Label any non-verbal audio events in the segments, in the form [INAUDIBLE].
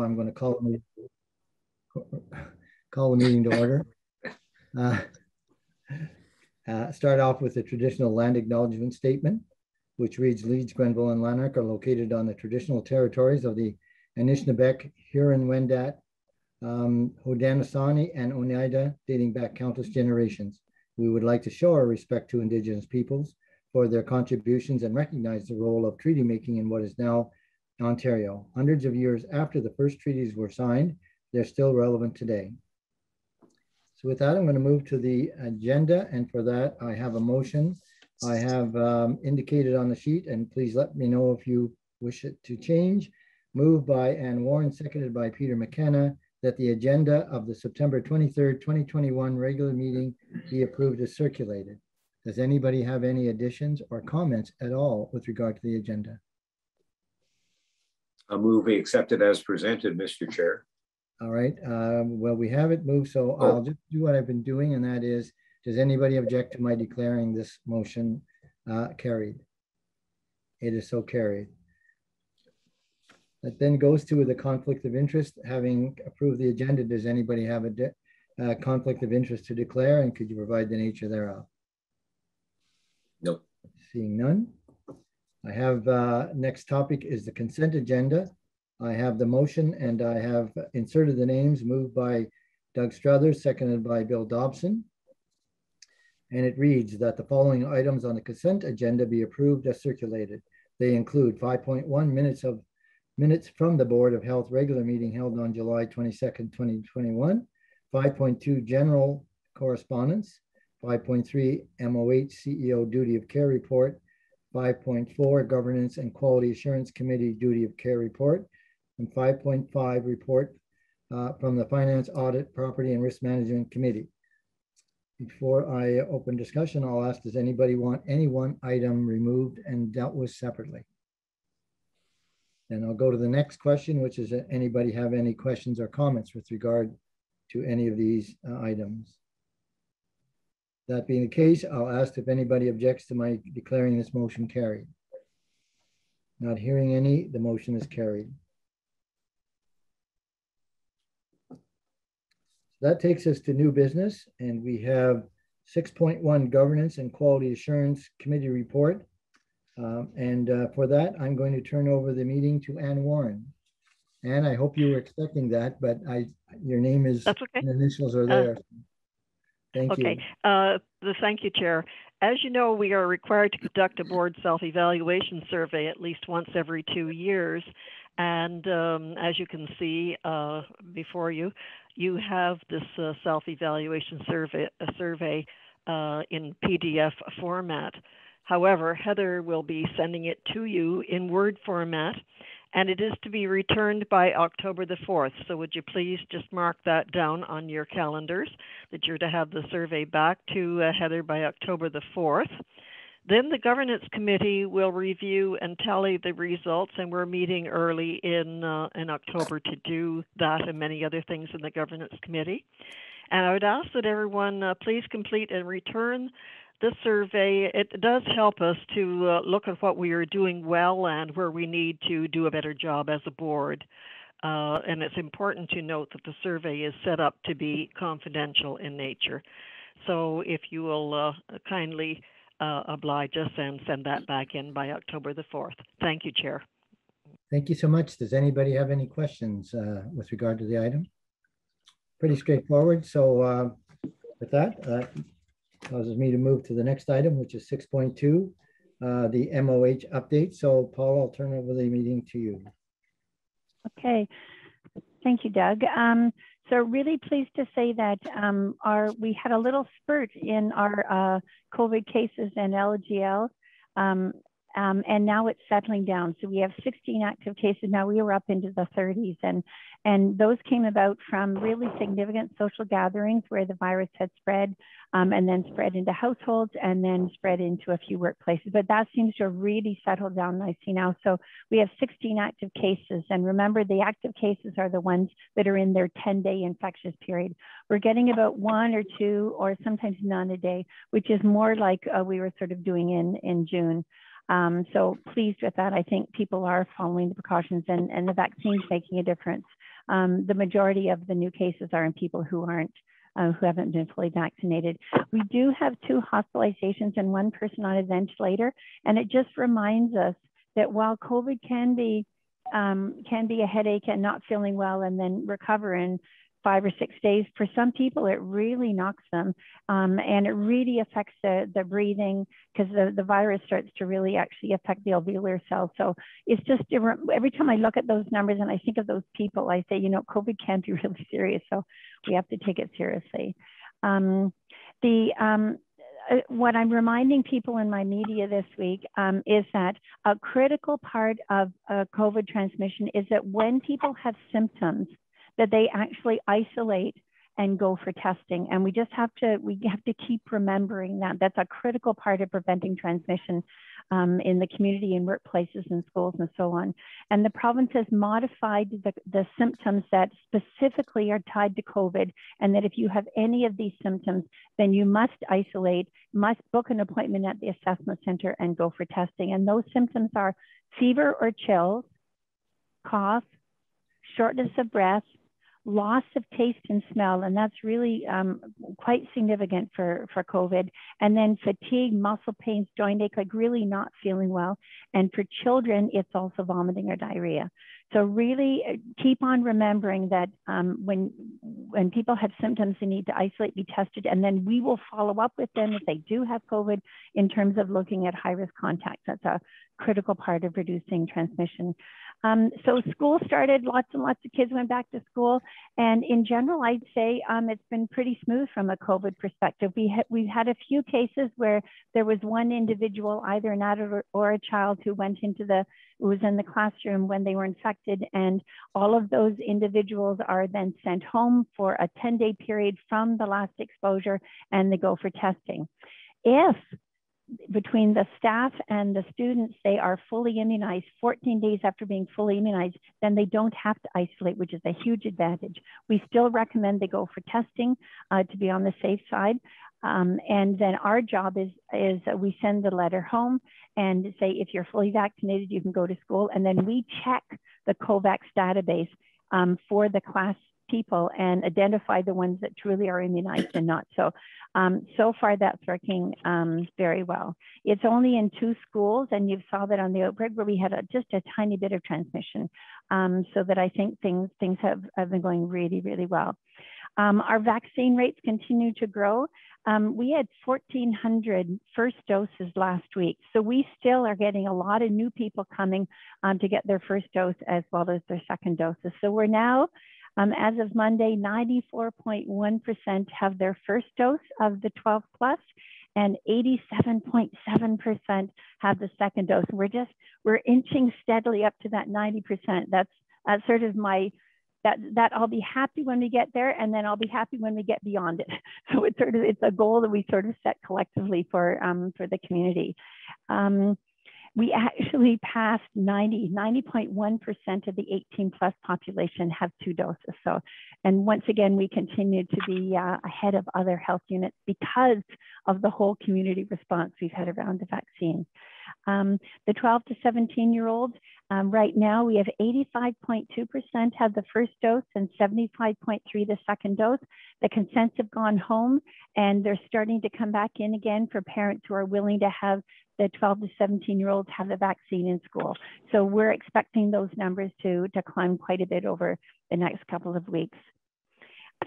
I'm going to call, call the meeting to order. [LAUGHS] Uh, uh, start off with the traditional land acknowledgement statement, which reads Leeds, Grenville, and Lanark are located on the traditional territories of the Anishinaabeg, Huron-Wendat, um, Haudenosaunee, and Oneida, dating back countless generations. We would like to show our respect to Indigenous peoples for their contributions and recognize the role of treaty making in what is now Ontario. Hundreds of years after the first treaties were signed, they're still relevant today. So with that, I'm going to move to the agenda. And for that, I have a motion. I have um, indicated on the sheet, and please let me know if you wish it to change. Moved by Ann Warren, seconded by Peter McKenna, that the agenda of the September 23rd, 2021 regular meeting be approved as circulated. Does anybody have any additions or comments at all with regard to the agenda? A move be accepted as presented, Mr. Chair. All right. Um, well, we have it moved, so oh. I'll just do what I've been doing, and that is, does anybody object to my declaring this motion uh, carried? It is so carried. That then goes to the conflict of interest. Having approved the agenda, does anybody have a uh, conflict of interest to declare, and could you provide the nature thereof? No. Seeing none. I have uh, next topic is the consent agenda. I have the motion and I have inserted the names moved by Doug Struthers, seconded by Bill Dobson. And it reads that the following items on the consent agenda be approved as circulated. They include 5.1 minutes of minutes from the Board of Health regular meeting held on July 22nd, 2021, 5.2 general correspondence, 5.3 MOH CEO duty of care report, 5.4 governance and quality assurance committee duty of care report, and 5.5 report uh, from the finance audit property and risk management committee. Before I open discussion, I'll ask, does anybody want any one item removed and dealt with separately? And I'll go to the next question, which is anybody have any questions or comments with regard to any of these uh, items? That being the case, I'll ask if anybody objects to my declaring this motion carried. Not hearing any, the motion is carried. That takes us to new business, and we have 6.1 Governance and Quality Assurance Committee report. Um, and uh, for that, I'm going to turn over the meeting to Ann Warren. Ann, I hope you were expecting that, but I your name is That's okay. initials are uh, there. Uh, Thank okay. you. Uh, thank you, Chair. As you know, we are required to conduct a board self-evaluation survey at least once every two years. And um, as you can see uh, before you, you have this uh, self-evaluation survey, survey uh, in PDF format. However, Heather will be sending it to you in Word format, and it is to be returned by October the 4th. So would you please just mark that down on your calendars that you're to have the survey back to uh, Heather by October the 4th. Then the governance committee will review and tally the results, and we're meeting early in uh, in October to do that and many other things in the governance committee. And I would ask that everyone uh, please complete and return this survey, it does help us to uh, look at what we are doing well and where we need to do a better job as a board. Uh, and it's important to note that the survey is set up to be confidential in nature. So if you will uh, kindly uh, oblige us and send that back in by October the 4th. Thank you, Chair. Thank you so much. Does anybody have any questions uh, with regard to the item? Pretty straightforward. So uh, with that, causes me to move to the next item, which is 6.2, uh, the MOH update. So Paula, I'll turn over the meeting to you. Okay, thank you, Doug. Um, so really pleased to say that um, our we had a little spurt in our uh, COVID cases and LGL. Um, um, and now it's settling down. So we have 16 active cases now. We were up into the 30s, and and those came about from really significant social gatherings where the virus had spread, um, and then spread into households, and then spread into a few workplaces. But that seems to have really settled down nicely now. So we have 16 active cases, and remember, the active cases are the ones that are in their 10-day infectious period. We're getting about one or two, or sometimes none a day, which is more like uh, we were sort of doing in in June. Um, so pleased with that. I think people are following the precautions and, and the vaccine's making a difference. Um, the majority of the new cases are in people who aren't uh, who haven't been fully vaccinated. We do have two hospitalizations and one person on a ventilator, and it just reminds us that while COVID can be um, can be a headache and not feeling well and then recover in five or six days. For some people, it really knocks them um, and it really affects the, the breathing because the, the virus starts to really actually affect the alveolar cells. So it's just every time I look at those numbers and I think of those people, I say, you know, COVID can be [LAUGHS] really serious. So we have to take it seriously. Um, the um, uh, what I'm reminding people in my media this week um, is that a critical part of uh, COVID transmission is that when people have symptoms, that they actually isolate and go for testing. And we just have to we have to keep remembering that. That's a critical part of preventing transmission um, in the community and workplaces and schools and so on. And the province has modified the, the symptoms that specifically are tied to COVID, and that if you have any of these symptoms, then you must isolate, must book an appointment at the assessment center and go for testing. And those symptoms are fever or chills, cough, shortness of breath, loss of taste and smell, and that's really um, quite significant for, for COVID. And then fatigue, muscle pains, joint ache, like really not feeling well. And for children, it's also vomiting or diarrhea. So really uh, keep on remembering that um, when, when people have symptoms, they need to isolate, be tested, and then we will follow up with them if they do have COVID in terms of looking at high risk contacts. That's a critical part of reducing transmission. Um, so school started, lots and lots of kids went back to school. And in general, I'd say um, it's been pretty smooth from a COVID perspective. We ha we've had a few cases where there was one individual, either an adult or, a child who went into the, who was in the classroom when they were infected. And all of those individuals are then sent home for a 10 day period from the last exposure and they go for testing. If between the staff and the students, they are fully immunized 14 days after being fully immunized, then they don't have to isolate, which is a huge advantage. We still recommend they go for testing uh, to be on the safe side. Um, and then our job is, is we send the letter home and say, if you're fully vaccinated, you can go to school. And then we check the COVAX database um, for the class people and identify the ones that truly are immunized and not. So, um, so far that's working um, very well. It's only in two schools, and you saw that on the outbreak where we had a, just a tiny bit of transmission. Um, so that I think things things have, have been going really, really well. Um, our vaccine rates continue to grow. Um, we had 1,400 first doses last week. So we still are getting a lot of new people coming um, to get their first dose as well as their second doses. So we're now um, as of Monday, 94.1% have their first dose of the 12 plus and 87.7% have the second dose. We're just, we're inching steadily up to that 90%. That's, that's sort of my, that, that I'll be happy when we get there and then I'll be happy when we get beyond it. [LAUGHS] So it's sort of, it's a goal that we sort of set collectively for, um, for the community. Um, we actually passed 90, 90.1% of the 18 plus population have two doses. So, and once again, we continue to be uh, ahead of other health units because of the whole community response we've had around the vaccine. Um, the 12 to 17 year olds, um, right now we have 85.2% have the first dose and 75.3 the second dose. The consents have gone home and they're starting to come back in again for parents who are willing to have the 12 to 17 year olds have the vaccine in school. So we're expecting those numbers to, to climb quite a bit over the next couple of weeks.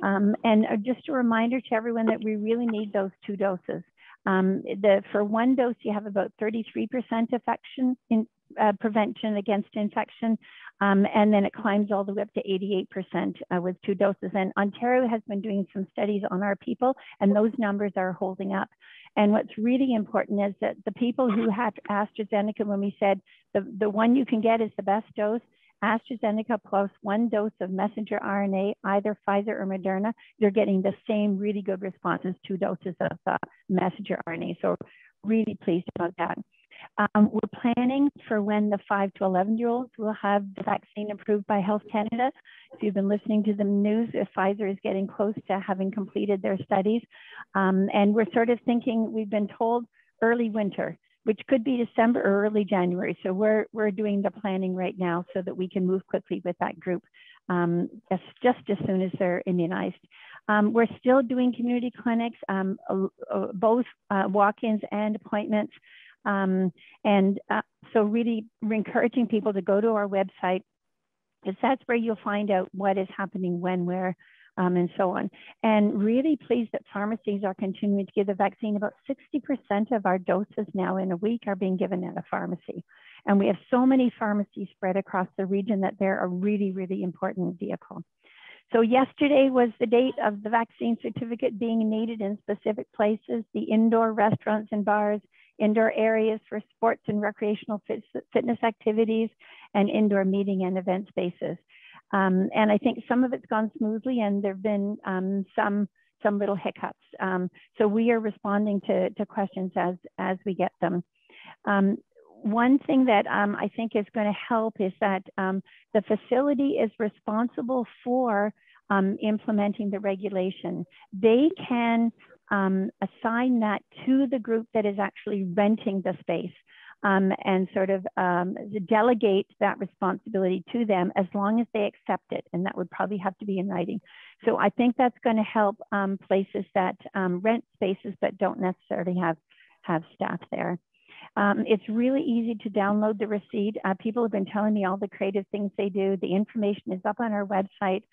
Um, and uh, just a reminder to everyone that we really need those two doses. Um, the, for one dose, you have about 33% infection in, uh, prevention against infection, um, and then it climbs all the way up to 88% uh, with two doses. And Ontario has been doing some studies on our people, and those numbers are holding up. And what's really important is that the people who had AstraZeneca, when we said the, the one you can get is the best dose, AstraZeneca plus one dose of messenger RNA, either Pfizer or Moderna, you're getting the same really good responses, two doses of uh, messenger RNA. So really pleased about that. Um, we're planning for when the 5 to 11 year olds will have the vaccine approved by Health Canada. If you've been listening to the news, if Pfizer is getting close to having completed their studies. Um, and we're sort of thinking, we've been told early winter. Which could be December or early January. So we're, we're doing the planning right now so that we can move quickly with that group um, just, just as soon as they're immunized. Um, we're still doing community clinics, um, uh, both uh, walk-ins and appointments. Um, and uh, so really encouraging people to go to our website because that's where you'll find out what is happening when, where, um, and so on. And really pleased that pharmacies are continuing to give the vaccine. About 60% of our doses now in a week are being given at a pharmacy. And we have so many pharmacies spread across the region that they're a really, really important vehicle. So yesterday was the date of the vaccine certificate being needed in specific places, the indoor restaurants and bars, indoor areas for sports and recreational fitness activities, and indoor meeting and event spaces. Um, and I think some of it's gone smoothly and there've been um, some some little hiccups. Um, so we are responding to, to questions as, as we get them. Um, one thing that um, I think is going to help is that the facility is responsible for implementing the regulation. They can um, assign that to the group that is actually renting the space. Um, and sort of um, delegate that responsibility to them as long as they accept it. And that would probably have to be in writing. So I think that's going to help places that rent spaces but don't necessarily have, have staff there. Um, it's really easy to download the receipt. Uh, people have been telling me all the creative things they do. The information is up on our website.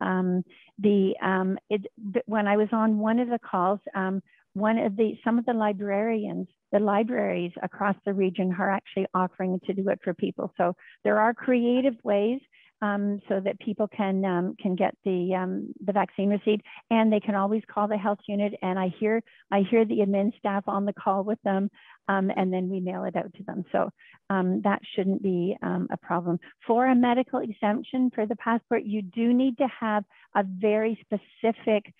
Um, the um, it, when I was on one of the calls, um, one of the some of the librarians, the libraries across the region are actually offering to do it for people. So there are creative ways um, so that people can um, can get the um, the vaccine receipt, and they can always call the health unit. And I hear I hear the admin staff on the call with them, um, and then we mail it out to them. So um, that shouldn't be um, a problem. For a medical exemption for the passport, you do need to have a very specific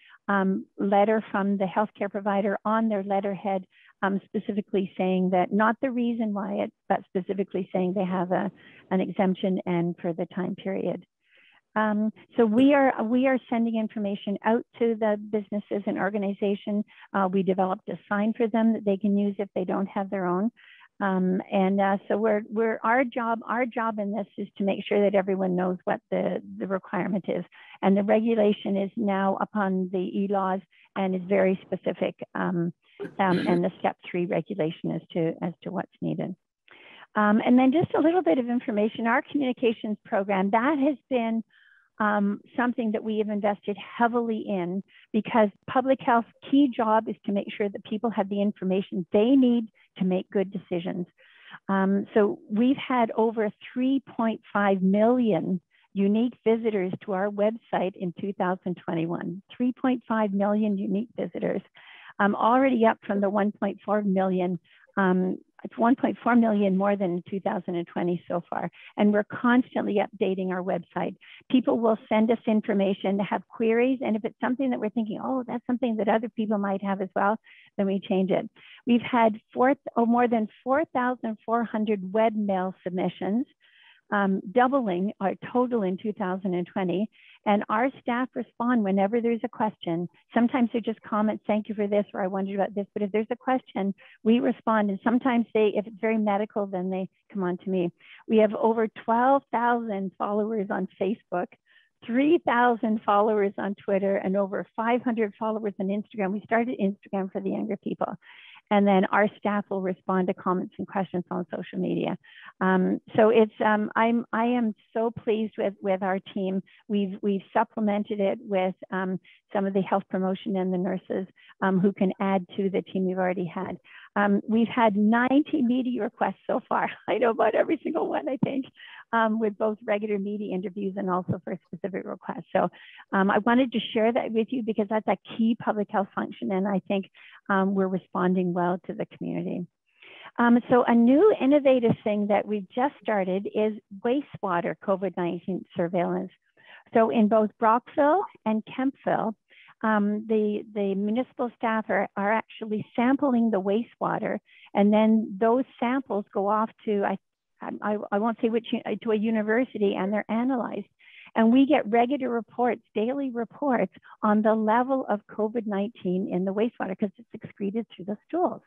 letter from the healthcare provider on their letterhead um, specifically saying that not the reason why it, but specifically saying they have a, an exemption and for the time period. Um, so we are we are sending information out to the businesses and organization. Uh, we developed a sign for them that they can use if they don't have their own. Um, and uh, so we're we're our job our job in this is to make sure that everyone knows what the the requirement is. And the regulation is now upon the e laws and is very specific. Um, um, and the step three regulation as to, as to what's needed. Um, and then just a little bit of information, our communications program, that has been um, something that we have invested heavily in because public health key job is to make sure that people have the information they need to make good decisions. Um, so we've had over 3.5 million unique visitors to our website in 2021, 3.5 million unique visitors um, already up from the 1.4 million. Um, it's 1.4 million more than 2020 so far. And we're constantly updating our website. People will send us information to have queries. And if it's something that we're thinking, oh, that's something that other people might have as well, then we change it. We've had four, oh, more than 4,400 web mail submissions um, doubling our total in 2020. And our staff respond whenever there's a question. Sometimes they just comment, thank you for this, or I wondered about this. But if there's a question, we respond. And sometimes they, if it's very medical, then they come on to me. We have over 12,000 followers on Facebook. 3,000 followers on Twitter and over 500 followers on Instagram. We started Instagram for the younger people and then our staff will respond to comments and questions on social media. Um, so it's um, I'm I am so pleased with with our team. We've we've supplemented it with um, some of the health promotion and the nurses um, who can add to the team we've already had. Um, we've had 90 media requests so far. [LAUGHS] I know about every single one, I think, um, with both regular media interviews and also for specific requests. So um, I wanted to share that with you because that's a key public health function, and I think um, we're responding well to the community. Um, so a new innovative thing that we've just started is wastewater COVID-19 surveillance. So in both Brockville and Kemptville, um, the, the municipal staff are, are actually sampling the wastewater and then those samples go off to, I, I, I won't say which, to a university and they're analyzed. And we get regular reports, daily reports on the level of COVID 19 in the wastewater because it's excreted through the stools.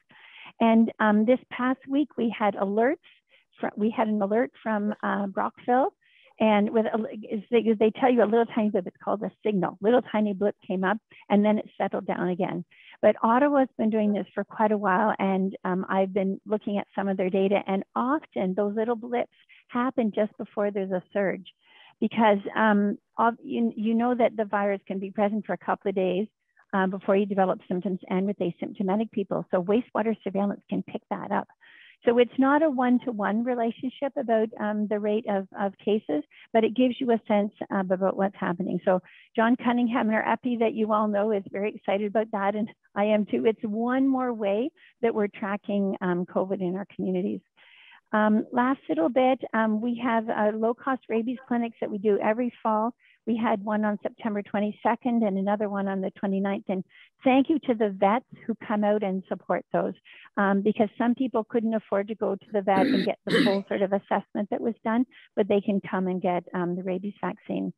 And um, this past week, we had alerts. We had an alert from uh, Brockville and with they, they tell you a little tiny blip, it's called a signal. Little tiny blip came up and then it settled down again. But Ottawa's been doing this for quite a while, and um, I've been looking at some of their data, and often those little blips happen just before there's a surge, because um, you, you know that the virus can be present for a couple of days uh, before you develop symptoms, and with asymptomatic people. So wastewater surveillance can pick that up. So it's not a one-to-one relationship about um, the rate of, of cases, but it gives you a sense um, about what's happening. So John Cunningham and our EPI that you all know is very excited about that, and I am too. It's one more way that we're tracking um, COVID in our communities. Um, last little bit, um, we have uh, low-cost rabies clinics that we do every fall. We had one on September 22nd and another one on the 29th. And thank you to the vets who come out and support those um, because some people couldn't afford to go to the vet and get the [CLEARS THROAT] full sort of assessment that was done, but they can come and get um, the rabies vaccine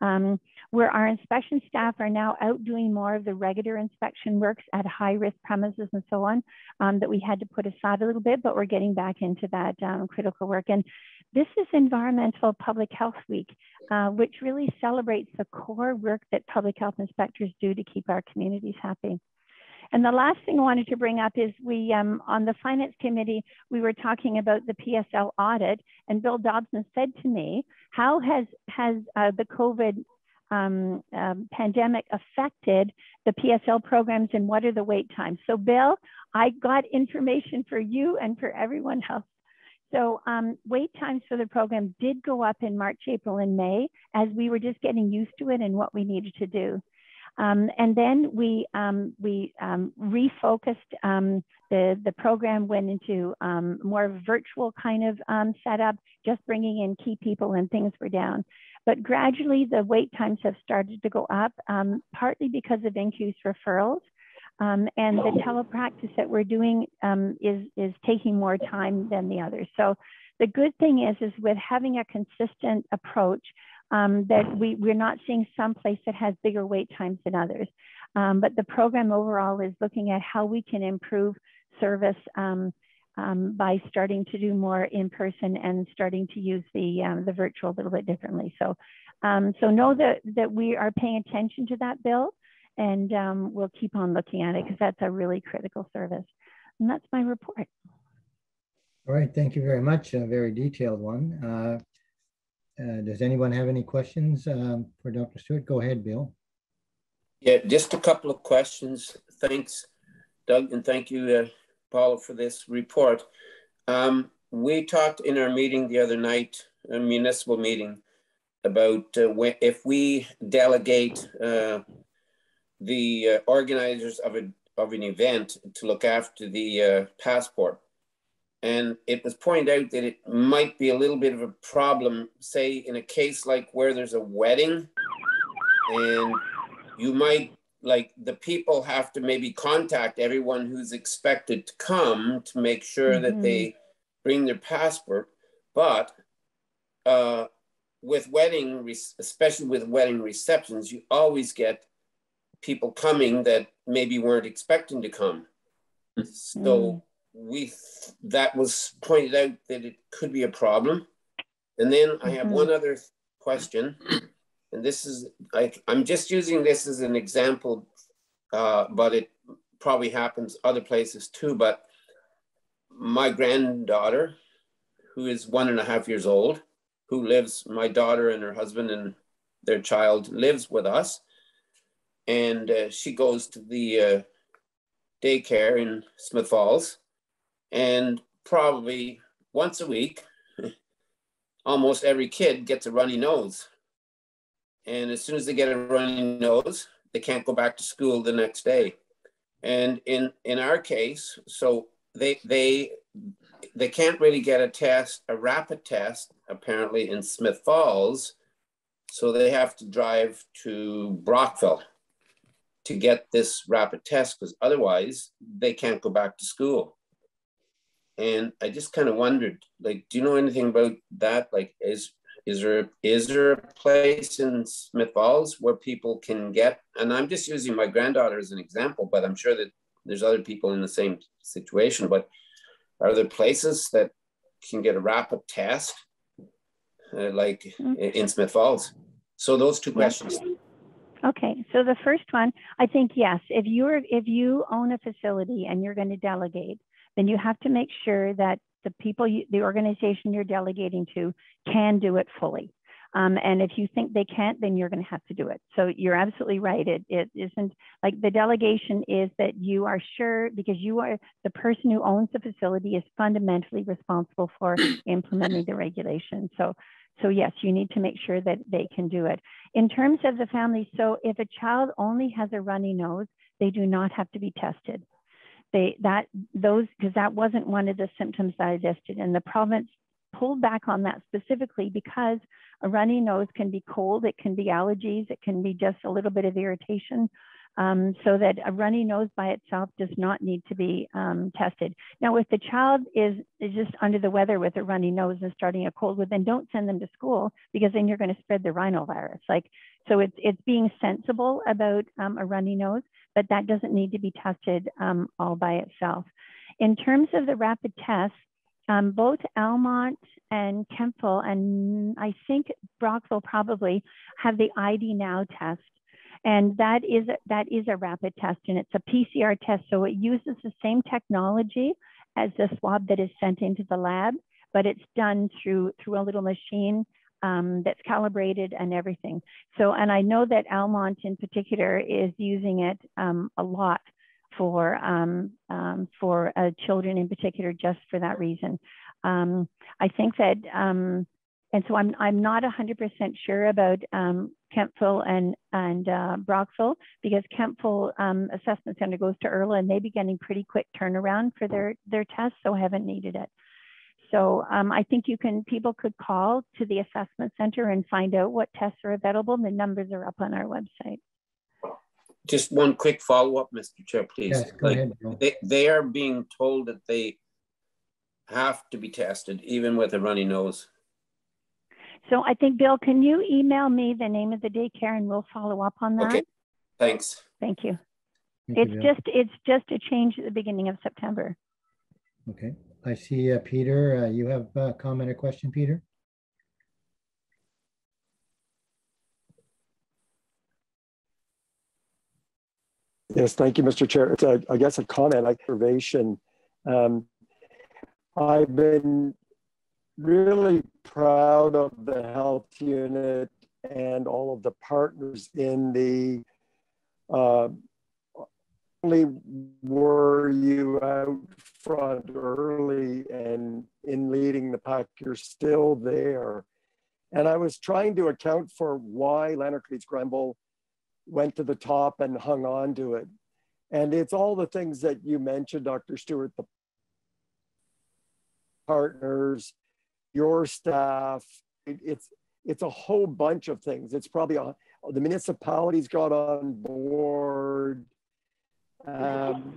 um, where our inspection staff are now out doing more of the regular inspection works at high risk premises and so on um, that we had to put aside a little bit, but we're getting back into that um, critical work. And this is Environmental Public Health Week, uh, which really celebrates the core work that public health inspectors do to keep our communities happy. And the last thing I wanted to bring up is we, um, on the finance committee, we were talking about the PSL audit and Bill Dobson said to me, how has, has uh, the COVID um, um, pandemic affected the PSL programs and what are the wait times? So Bill, I got information for you and for everyone else. So um, wait times for the program did go up in March, April, and May as we were just getting used to it and what we needed to do. Um, and then we, um, we um, refocused, um, the, the program went into um, more virtual kind of setup, just bringing in key people and things were down. But gradually the wait times have started to go up, partly because of increased referrals. And the telepractice that we're doing is, is taking more time than the others. So the good thing is, is with having a consistent approach, um, that we, we're not seeing some place that has bigger wait times than others. Um, but the program overall is looking at how we can improve service um, um by starting to do more in person and starting to use the, um, the virtual a little bit differently. So, um, so know that, that we are paying attention to that bill and we'll keep on looking at it because that's a really critical service. And that's my report. All right, thank you very much. A very detailed one. Uh, uh, does anyone have any questions um, for Dr. Stewart? Go ahead, Bill. Yeah, just a couple of questions. Thanks, Doug, and thank you, uh, Paula, for this report. Um, we talked in our meeting the other night, a municipal meeting, about uh, if we delegate uh, the uh, organizers of, a, of an event to look after the uh, passport and it was pointed out that it might be a little bit of a problem, say, in a case like where there's a wedding, and you might, like, the people have to maybe contact everyone who's expected to come to make sure mm-hmm. that they bring their passport. But uh, with wedding, especially with wedding receptions, you always get people coming that maybe weren't expecting to come. So, mm we that was pointed out that it could be a problem. And then I have mm-hmm. one other question, and this is like I'm just using this as an example, uh, but it probably happens other places too. But my granddaughter, who is one and a half years old, who lives, my daughter and her husband and their child lives with us, and uh, she goes to the uh, daycare in Smiths Falls and probably once a week, [LAUGHS] almost every kid gets a runny nose. And as soon as they get a runny nose, they can't go back to school the next day. And in in our case, so they they they can't really get a test, a rapid test, apparently in Smiths Falls. So they have to drive to Brockville to get this rapid test because otherwise they can't go back to school. And I just kind of wondered, like, do you know anything about that? Like, is is there is there a place in Smiths Falls where people can get? And I'm just using my granddaughter as an example, but I'm sure that there's other people in the same situation, but are there places that can get a rapid test uh, like mm-hmm. in Smiths Falls? So those two questions. Okay, so the first one, I think yes. If you're if you own a facility and you're going to delegate, then you have to make sure that the people, you, the organization you're delegating to, can do it fully. Um, and if you think they can't, then you're going to have to do it. So you're absolutely right. It, it isn't like the delegation is that you are sure because you are the person who owns the facility is fundamentally responsible for [CLEARS THROAT] implementing the regulation. So, so yes, you need to make sure that they can do it. In terms of the family, so if a child only has a runny nose, they do not have to be tested. They that those because that wasn't one of the symptoms that I listed, and the province pulled back on that specifically because a runny nose can be cold, it can be allergies, it can be just a little bit of irritation. Um, so that a runny nose by itself does not need to be um, tested. Now, if the child is, is just under the weather with a runny nose and starting a cold, well, then don't send them to school because then you're going to spread the rhinovirus. Like, so it's, it's being sensible about um, a runny nose, but that doesn't need to be tested um, all by itself. In terms of the rapid tests, um, both Almonte and Kemptville, and I think Brockville probably have the ID Now test. And that is, that is a rapid test and it's a PCR test. So it uses the same technology as the swab that is sent into the lab, but it's done through, through a little machine um, that's calibrated and everything. So, and I know that Almonte in particular is using it um, a lot for um, um, for uh, children in particular, just for that reason. Um, I think that, um, and so I'm I'm not 100% sure about Kemptville and and uh, Brockville because Kemptville um, Assessment Center goes to Erla and they be getting pretty quick turnaround for their their tests, so I haven't needed it. So um, I think you can, people could call to the assessment center and find out what tests are available. The numbers are up on our website just one quick follow-up, Mr. Chair, please. Yes, like, ahead, they, they are being told that they have to be tested, even with a runny nose. So I think, Bill, can you email me the name of the daycare and we'll follow up on that? Okay, thanks. Thank you. Thank it's you, just it's just a change at the beginning of September. Okay, I see uh, Peter, uh, you have a comment or question, Peter? Yes, thank you, Mr. Chair. It's a, I guess a comment, observation. Um, I've been really proud of the health unit and all of the partners in the uh, only were you out front early and in leading the pack, you're still there. And I was trying to account for why Lanark Grenville went to the top and hung on to it. And it's all the things that you mentioned, Dr. Stewart, the partners, your staff. It, it's it's a whole bunch of things. It's probably a, the municipalities got on board. Um,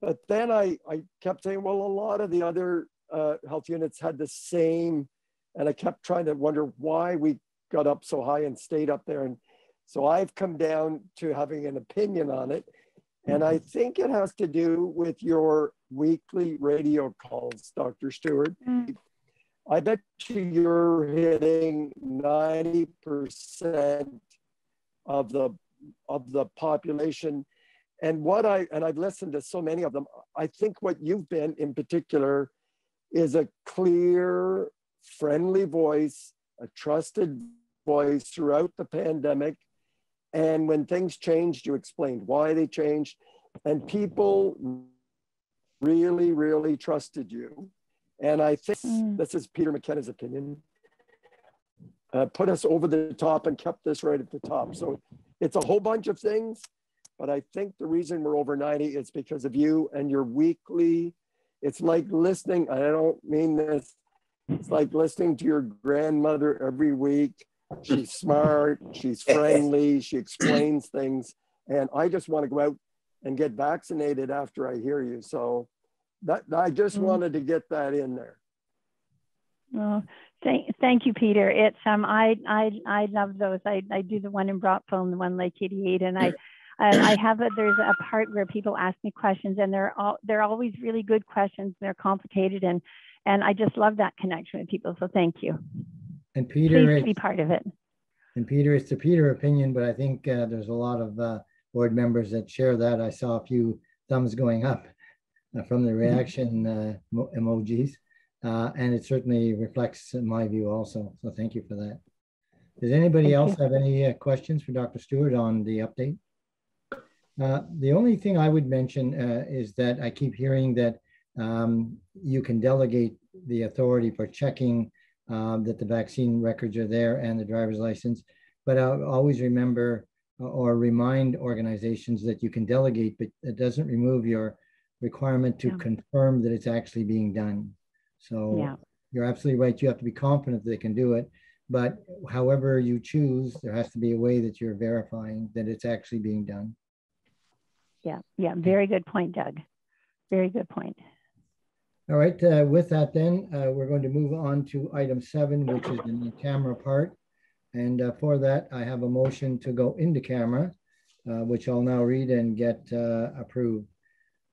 but then I, I kept saying, well, a lot of the other uh, health units had the same, and I kept trying to wonder why we got up so high and stayed up there. And so I've come down to having an opinion on it. And I think it has to do with your weekly radio calls, Dr. Stewart. Mm. I bet you you're hitting 90% of the of the population. And what I and I've listened to so many of them, I think what you've been in particular is a clear, friendly voice, a trusted voice throughout the pandemic and when things changed, you explained why they changed. And people really, really trusted you. And I think mm. this is Peter McKenna's opinion. Uh, put us over the top and kept this right at the top. So it's a whole bunch of things, but I think the reason we're over 90 is because of you and your weekly. It's like listening, I don't mean this, it's like listening to your grandmother every week She's smart, she's [LAUGHS] friendly, she explains things. And I just want to go out and get vaccinated after I hear you. So that I just mm-hmm. wanted to get that in there. Well, thank, thank you, Peter. It's um, I I I love those. I, I do the one in Brockville and the one Lake 88, and I And I have a, there's a part where people ask me questions and they're all, they're always really good questions. They're complicated and, and I just love that connection with people. So thank you. And Peter, Pleased to be part of it. and Peter, it's the Peter opinion, but I think uh, there's a lot of uh, board members that share that. I saw a few thumbs going up from the reaction uh, emojis. Uh, And it certainly reflects my view also. So thank you for that. Does anybody Thank else you. have any uh, questions for Dr. Stewart on the update? Uh, The only thing I would mention uh, is that I keep hearing that um, you can delegate the authority for checking um, that the vaccine records are there and the driver's license. But I'll always remember uh, or remind organizations that you can delegate, but it doesn't remove your requirement to Yeah. confirm that it's actually being done. So Yeah. you're absolutely right. You have to be confident they can do it. But however you choose, there has to be a way that you're verifying that it's actually being done. Yeah. Yeah. Very good point, Doug. Very good point. All right, uh, with that then, uh, we're going to move on to item seven, which is the camera part. And uh, for that, I have a motion to go into camera, uh, which I'll now read and get uh, approved.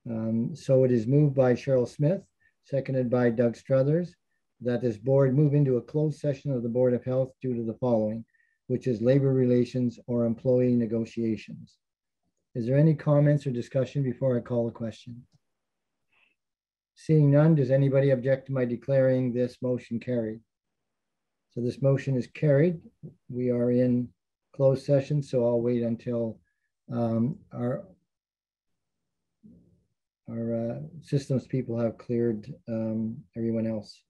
Um, So it is moved by Cheryl Smith, seconded by Doug Struthers, that this board move into a closed session of the Board of Health due to the following, which is labor relations or employee negotiations. Is there any comments or discussion before I call the question? Seeing none, does anybody object to my declaring this motion carried? So this motion is carried. We are in closed session, so I'll wait until um, our our uh, systems people have cleared um, everyone else.